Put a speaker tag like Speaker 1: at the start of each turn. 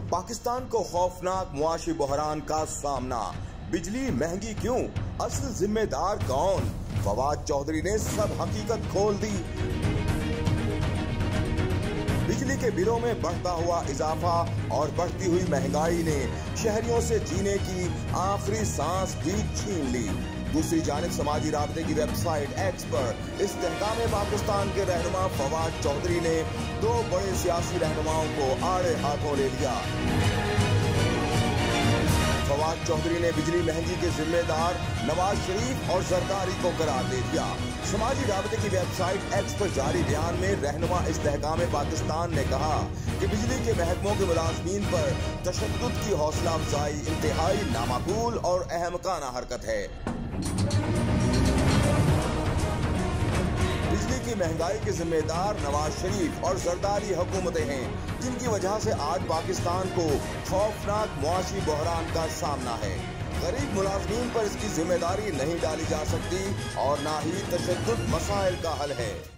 Speaker 1: पाकिस्तान को खौफनाक मुआशी बहरान का सामना। बिजली महँगी क्यों? असल जिम्मेदार कौन? फवाद चौधरी ने सब हकीकत खोल दी। के बिलों में बढ़ता हुआ इजाफा और बढ़ती हुई महँगाई ने शहरियों से जीने की आखिरी सांस भी छीन ली। दूसरी जानब समाजी रबते की वेबसाइट एक्स पर इस तहकाम पाकिस्तान के रहनुमा फवाद चौधरी ने दो बड़े सियासी रहनुमाओं को आड़े हाथों ले लिया। चौधरी ने बिजली महँगी के जिम्मेदार नवाज़ शरीफ और सरदारी को करार दे दिया। समाजी रबते की वेबसाइट एक्स पर जारी बयान में रहनुमा इस्तेकाम पाकिस्तान ने कहा कि बिजली के महकमों के मुलाजमीन पर तशद की हौसला अफजाई, इंतहाई नामाकूल और अहमकाना हरकत है। महँगाई के जिम्मेदार नवाज़ शरीफ और जरदारी हुकूमतें हैं। जिनकी वजह से आज पाकिस्तान को खौफनाक मुआशी बहरान का सामना है। गरीब मुलाजमीन पर इसकी ज़िम्मेदारी नहीं डाली जा सकती और ना ही तशद मसाइल का हल है।